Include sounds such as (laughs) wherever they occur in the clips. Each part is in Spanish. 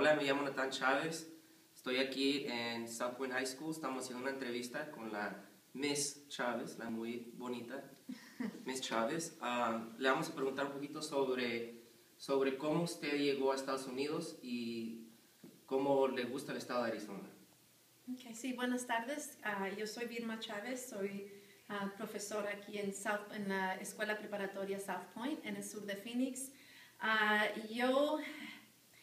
Hola, me llamo Natán Chávez. Estoy aquí en South Point High School. Estamos haciendo una entrevista con la Miss Chávez, la muy bonita (laughs) Miss Chávez. Ah, le vamos a preguntar un poquito sobre, sobre cómo usted llegó a Estados Unidos y cómo le gusta el estado de Arizona. Okay, sí, buenas tardes. Ah, yo soy Vilma Chávez, soy ah, profesora aquí en, South, en la Escuela Preparatoria South Point, en el sur de Phoenix. yo,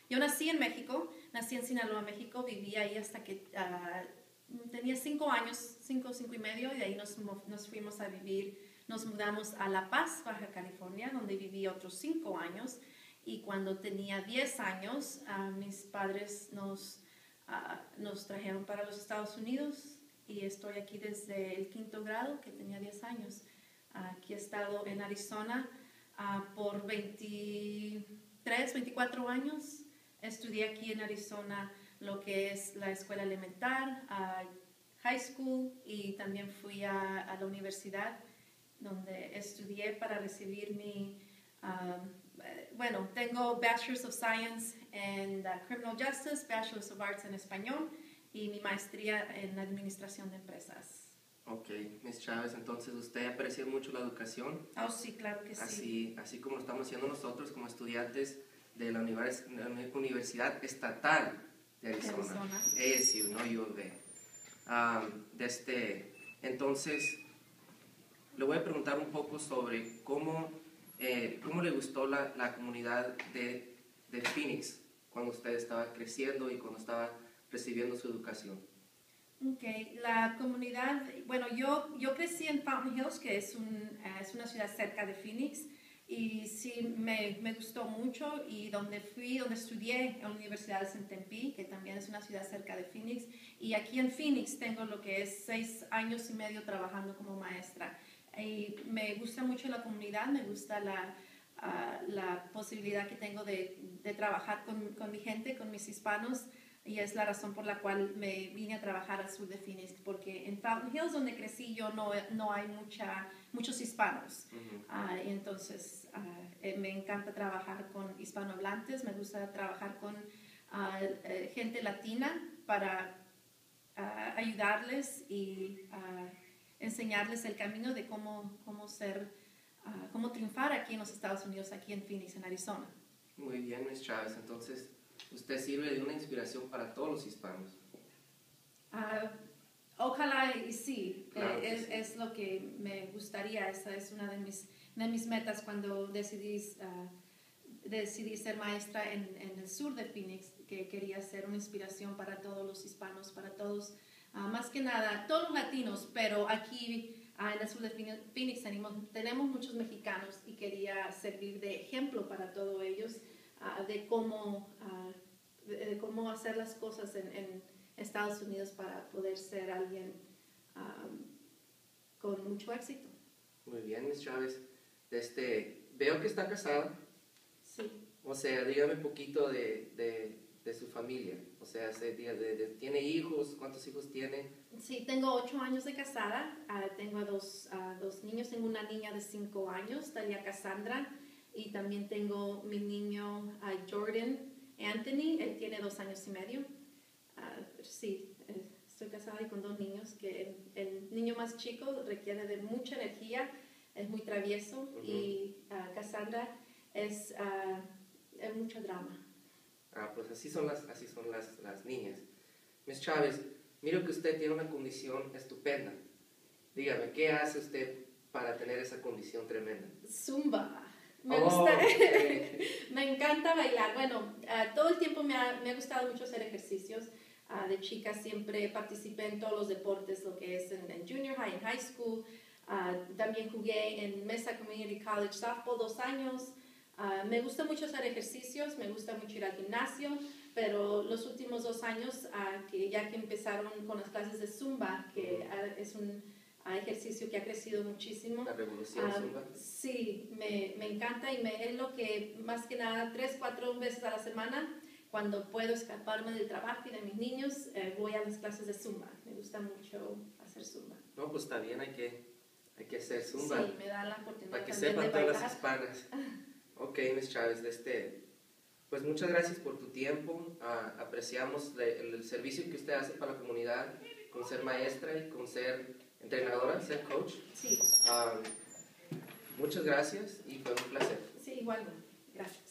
yo nací en México, nací en Sinaloa, México, viví ahí hasta que tenía cinco años, cinco, cinco y medio, y de ahí nos, nos fuimos a vivir, nos mudamos a La Paz, Baja California, donde viví otros cinco años. Y cuando tenía diez años, mis padres nos, nos trajeron para los Estados Unidos y estoy aquí desde el quinto grado, que tenía diez años. Aquí he estado en Arizona por 23, 24 años. Estudié aquí en Arizona lo que es la escuela elemental, high school y también fui a, la universidad donde estudié para recibir mi, um, bueno, tengo Bachelor's of Science en Criminal Justice, Bachelor's of Arts en español y mi maestría en Administración de Empresas. Ok, Miss Chávez, entonces usted aprecia mucho la educación. Oh, sí, claro que así, sí. Así como lo estamos haciendo nosotros como estudiantes de la Universidad Estatal de Arizona, ASU, no U of este, entonces, le voy a preguntar un poco sobre cómo, eh, cómo le gustó la, la comunidad de, de, Phoenix cuando usted estaba creciendo y cuando estaba recibiendo su educación. Ok, la comunidad, bueno, yo, yo crecí en Fountain Hills, que es, un, eh, es una ciudad cerca de Phoenix, y sí me, me, gustó mucho. Y donde fui, donde estudié en la Universidad de Tempe, que también es una ciudad cerca de Phoenix, y aquí en Phoenix tengo lo que es seis años y medio trabajando como maestra. Y me gusta mucho la comunidad, me gusta la, ah, la posibilidad que tengo de, de trabajar con, con, mi gente, con mis hispanos, y es la razón por la cual me vine a trabajar al sur de Phoenix, porque en Fountain Hills, donde crecí yo, no, no hay mucha, muchos hispanos. Ah, y entonces ah, eh, me encanta trabajar con hispanohablantes, me gusta trabajar con ah, eh, gente latina para ayudarles y enseñarles el camino de cómo, cómo ser, cómo triunfar aquí en los Estados Unidos, aquí en Phoenix, en Arizona. Muy bien, Miss Chávez. Entonces, usted sirve de una inspiración para todos los hispanos. Uh, ojalá y sí, eh, es, es, lo que me gustaría, esa es una de mis, de mis metas cuando decidí, uh, decidí ser maestra en, en, el sur de Phoenix, que quería ser una inspiración para todos los hispanos, para todos, uh, más que nada, todos los latinos, pero aquí en el sur de Phoenix tenemos, tenemos muchos mexicanos y quería servir de ejemplo para todos ellos de cómo de cómo hacer las cosas en, en, Estados Unidos para poder ser alguien con mucho éxito. Muy bien, Miss Chávez. Este, veo que está casada. Sí. O sea, dígame un poquito de, de, de su familia. O sea, ¿tiene hijos? ¿Cuántos hijos tiene? Sí, tengo ocho años de casada. Ah, tengo dos, dos niños. Tengo una niña de cinco años, Talia Cassandra. Y también tengo mi niño Jordan, Anthony, él tiene dos años y medio. Uh, sí, eh, estoy casada y con dos niños, que el, niño más chico requiere de mucha energía, es muy travieso y uh, Cassandra es, uh, es, mucho drama. Ah, pues así son las, así son las, las niñas. Miss Chávez, miro que usted tiene una condición estupenda. Dígame, ¿qué hace usted para tener esa condición tremenda? Zumba. Me, gusta, oh, (laughs) me encanta bailar. Bueno, ah, todo el tiempo me ha, me ha, gustado mucho hacer ejercicios. Uh, de chica siempre participé en todos los deportes, lo que es en, junior high, en high school. Uh, también jugué en Mesa Community College Softball dos años. me gusta mucho hacer ejercicios, me gusta mucho ir al gimnasio, pero los últimos dos años, que ya que empezaron con las clases de Zumba, que es un a ejercicio que ha crecido muchísimo. La revolución ah, Sí, me, me, encanta y me, es lo que más que nada tres, cuatro veces a la semana, cuando puedo escaparme del trabajo y de mis niños, eh, voy a las clases de Zumba. Me gusta mucho hacer Zumba. No, pues está bien, hay que, hay que hacer Zumba. Sí, me da la oportunidad Para que sepan todas las hispanas. (laughs) ok, Miss Chávez, de este... pues muchas gracias por tu tiempo. Ah, apreciamos le- el, servicio que usted hace para la comunidad con ser maestra y con ser entrenadora, ser coach. Sí, Ah, muchas gracias y fue un placer. sí, igual. Gracias.